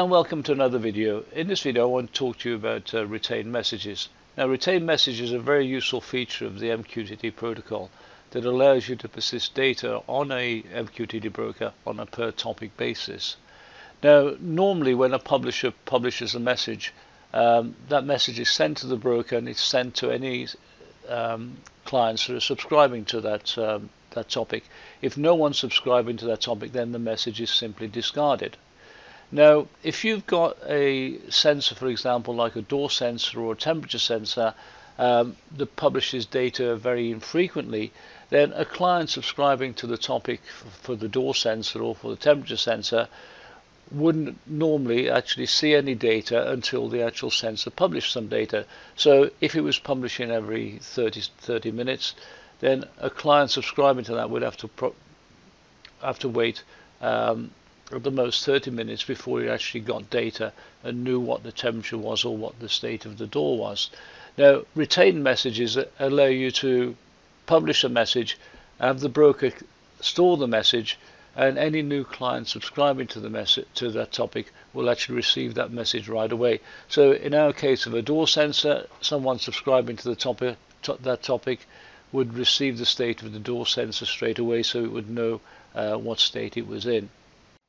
and welcome to another video. In this video I want to talk to you about uh, retained messages. Now retained messages is a very useful feature of the MQTT protocol that allows you to persist data on a MQTT broker on a per topic basis. Now normally when a publisher publishes a message um, that message is sent to the broker and it's sent to any um, clients that are subscribing to that um, that topic. If no one's subscribing to that topic, then the message is simply discarded. Now, if you've got a sensor, for example, like a door sensor or a temperature sensor, um, that publishes data very infrequently, then a client subscribing to the topic for the door sensor or for the temperature sensor wouldn't normally actually see any data until the actual sensor published some data. So if it was publishing every 30, 30 minutes, then a client subscribing to that would have to have to wait um, at the most 30 minutes before he actually got data and knew what the temperature was or what the state of the door was. Now, retained messages allow you to publish a message, have the broker store the message, and any new client subscribing to the message to that topic will actually receive that message right away. So, in our case of a door sensor, someone subscribing to the topic to that topic would receive the state of the door sensor straight away so it would know uh, what state it was in.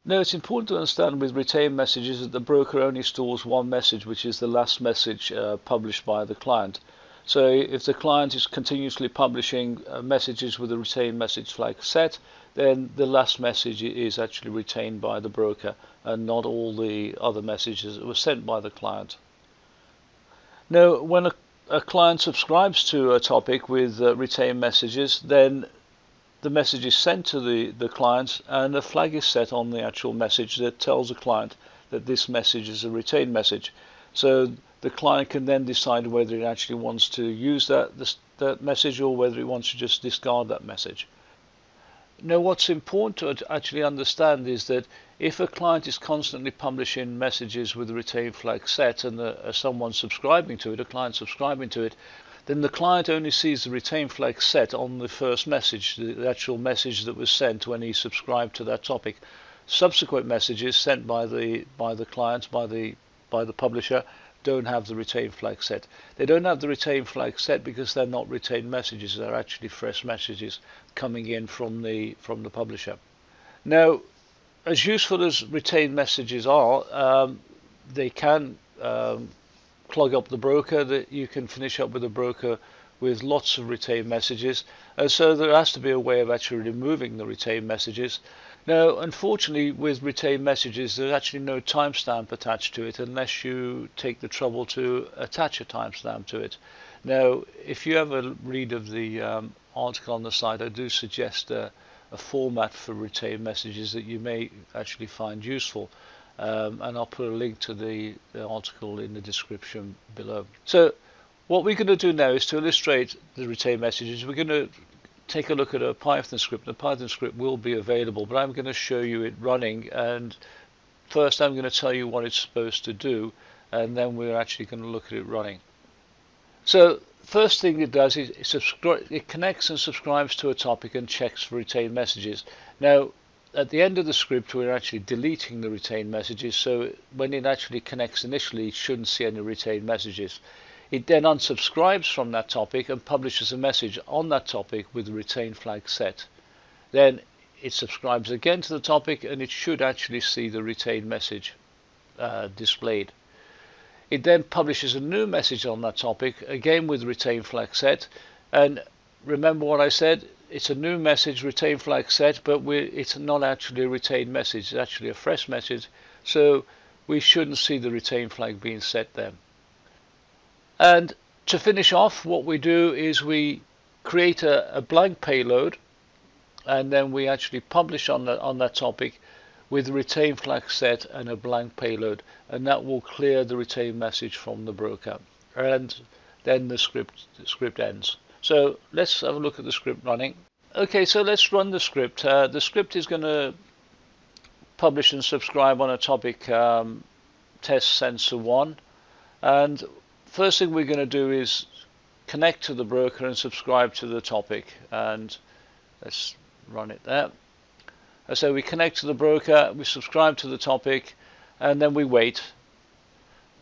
Now it's important to understand with retained messages that the broker only stores one message which is the last message uh, published by the client. So if the client is continuously publishing uh, messages with a retained message flag set, then the last message is actually retained by the broker and not all the other messages that were sent by the client. Now, when a a client subscribes to a topic with uh, retained messages, then the message is sent to the, the client and a flag is set on the actual message that tells the client that this message is a retained message. So the client can then decide whether it actually wants to use that, this, that message or whether it wants to just discard that message. Now, what's important to actually understand is that if a client is constantly publishing messages with a retained flag set and uh, someone subscribing to it, a client subscribing to it, then the client only sees the retain flag set on the first message, the, actual message that was sent when he subscribed to that topic. Subsequent messages sent by the by the client, by the by the publisher, don't have the retain flag set. They don't have the retain flag set because they're not retained messages, they're actually fresh messages coming in from the from the publisher. Now, as useful as retained messages are, um, they can um, clog up the broker. That you can finish up with a broker with lots of retained messages, and so there has to be a way of actually removing the retained messages. Now, unfortunately, with retained messages, there's actually no timestamp attached to it unless you take the trouble to attach a timestamp to it. Now, if you ever read of the um, article on the site, I do suggest a, a, format for retained messages that you may actually find useful. Um, and I'll put a link to the, the article in the description below. So what we're going to do now is to illustrate the retained messages. We're going to take a look at a Python script. The Python script will be available, but I'm going to show you it running. And first, I'm going to tell you what it's supposed to do, and then we're actually going to look at it running. So first thing it does is it, it connects and subscribes to a topic and checks for retained messages. Now, at the end of the script, we're actually deleting the retained messages. So when it actually connects initially, it shouldn't see any retained messages. It then unsubscribes from that topic and publishes a message on that topic with the retain flag set. Then it subscribes again to the topic and it should actually see the retained message uh, displayed. It then publishes a new message on that topic, again with retained flag set. And remember what I said, it's a new message, retain flag set, but it's not actually a retained message, it's actually a fresh message. So we shouldn't see the retain flag being set there. And to finish off, what we do is we create a, a blank payload and then we actually publish on that, on that topic with retain flag set and a blank payload and that will clear the retain message from the broker and then the script the script ends so let's have a look at the script running. Okay so let's run the script. Uh, the script is going to publish and subscribe on a topic um, test sensor 1 and first thing we're going to do is connect to the broker and subscribe to the topic. And let's run it there. So we connect to the broker we subscribe to the topic and then we wait.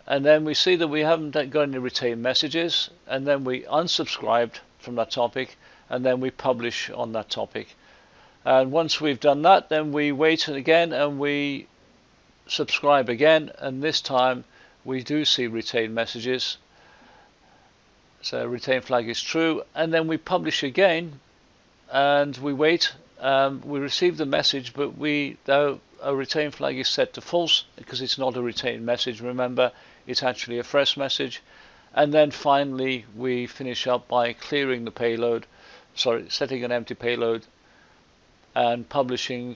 And then we see that we haven't got any retained messages and then we unsubscribed from that topic and then we publish on that topic. And once we've done that then we wait again and we subscribe again and this time we do see retained messages. So retain flag is true and then we publish again and we wait. Um, we receive the message but we though a retain flag is set to false because it's not a retained message. Remember it's actually a fresh message and then finally we finish up by clearing the payload sorry setting an empty payload and publishing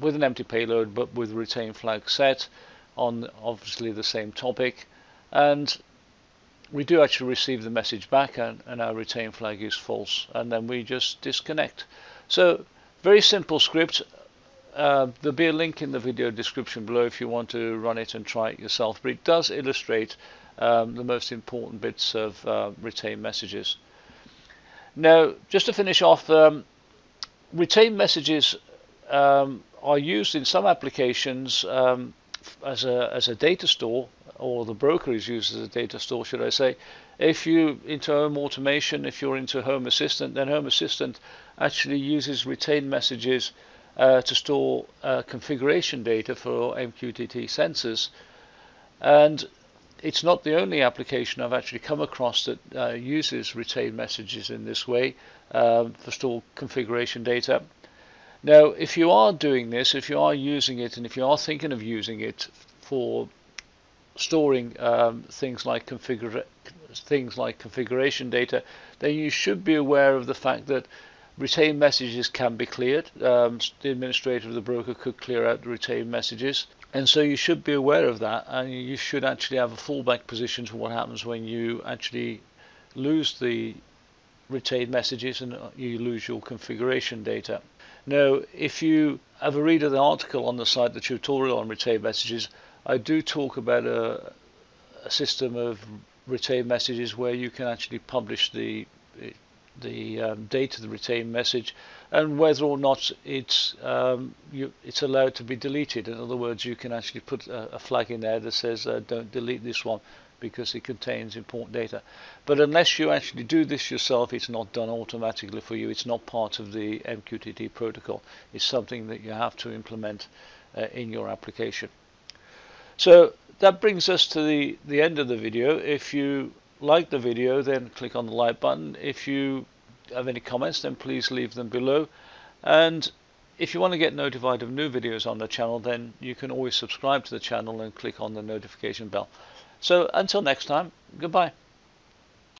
with an empty payload but with retain flag set on obviously the same topic. And we do actually receive the message back and, and our retain flag is false. And then we just disconnect. So very simple script. Uh, there'll be a link in the video description below if you want to run it and try it yourself. But it does illustrate um, the most important bits of uh, retain messages now just to finish off um, retain messages um, are used in some applications um, as a as a data store, or the broker is used as a data store, should I say. If you into home automation, if you're into Home Assistant, then Home Assistant actually uses retained messages uh, to store uh, configuration data for MQTT sensors. And it's not the only application I've actually come across that uh, uses retained messages in this way um, for store configuration data. Now, if you are doing this, if you are using it, and if you are thinking of using it for storing um, things like configure things like configuration data, then you should be aware of the fact that retained messages can be cleared. Um, the administrator of the broker could clear out the retained messages. And so you should be aware of that, and you should actually have a fallback position to what happens when you actually lose the retained messages and you lose your configuration data. Now, if you have a read of the article on the site, the tutorial on retained messages, I do talk about a, a system of retained messages where you can actually publish the the um, data, the retained message, and whether or not it's um, you, it's allowed to be deleted. In other words, you can actually put a, a flag in there that says uh, don't delete this one because it contains important data. But unless you actually do this yourself, it's not done automatically for you. It's not part of the MQTT protocol. It's something that you have to implement uh, in your application. So that brings us to the, the end of the video. If you like the video, then click on the like button. If you have any comments, then please leave them below. And if you want to get notified of new videos on the channel, then you can always subscribe to the channel and click on the notification bell. So until next time, goodbye.